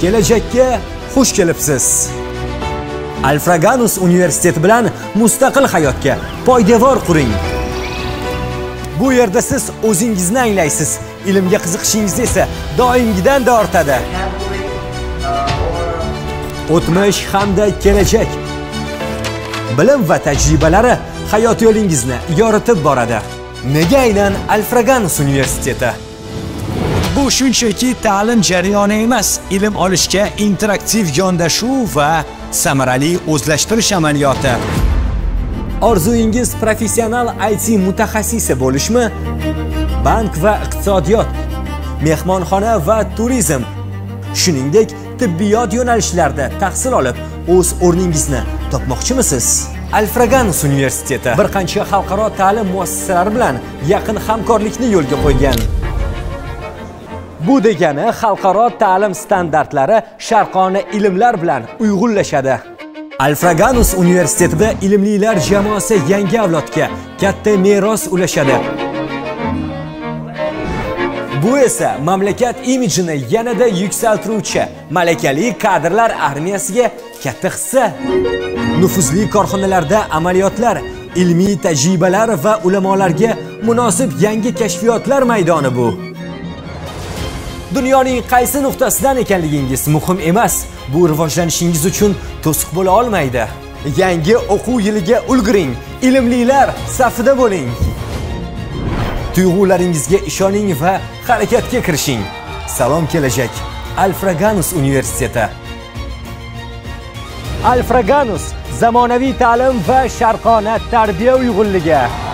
kelajakka xush kelibsiz. Alfraganus universiteti bilan mustaqil hayotga poydevor quring. Bu yerda siz o'zingizni anglaysiz. Ilmga qiziqishingiz esa doimgidanda ortadi. O'tmish hamda kelajak. Bilim va tajribalari hayot yo'lingizni yoritib boradi. Nega aynan alfraganus universiteti? Bu shunchaki ta'lim jarayoni emas, ilm olishga interaktiv yondashuv va samarali o'zlashtirish amaliyoti. Orzuingiz professional IT mutaxassisi bo'lishmi? Bank va iqtisodiyot, mehmonxona va turizm, shuningdek tibbiyot yo'nalishlarida tahsil olib, o'z o'rningizni topmoqchimisiz? Alfraganus universiteti bir qancha xalqaro ta'lim muassasalari bilan yaqin hamkorlikni yo'lga qo'ygan. Bu degani xalqaro ta'lim standartlari sharqona ilmlar bilan uyg'unlashadi. Alfraganus universitetida ilmlilar jamoasi yangi avlodga katta meros ulashadi. Bu esa mamlakat imijini yanada yuksaltiruvchi malakali kadrlar armiyasiga katta hissa. Nufuzli korxonalarda amaliyotlar, ilmiy tajribalar va ulamolarga munosib yangi kashfiyotlar maydoni bu. Dunyoning qaysi nuqtasidan ekanligingiz muhim emas. Bu rivojlanishingiz uchun to'siq bo'la olmaydi. Yangi o'quv yiliga ulguring, ilmlilar safida bo'ling. Tuyg'ularingizga ishoning va harakatga kirishing. Salom kelajak. Alfraganus universiteti. Alfraganus zamonaviy ta'lim va sharqona tarbiya uyg'unligi.